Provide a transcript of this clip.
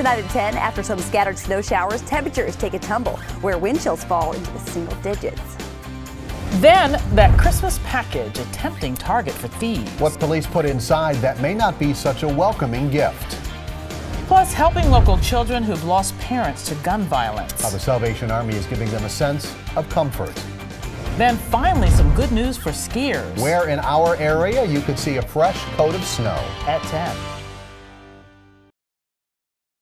Tonight at 10, after some scattered snow showers, temperatures take a tumble, where wind chills fall into the single digits. Then, that Christmas package, a tempting target for thieves. What police put inside that may not be such a welcoming gift. Plus, helping local children who've lost parents to gun violence. How the Salvation Army is giving them a sense of comfort. Then finally, some good news for skiers. Where in our area you could see a fresh coat of snow. At 10.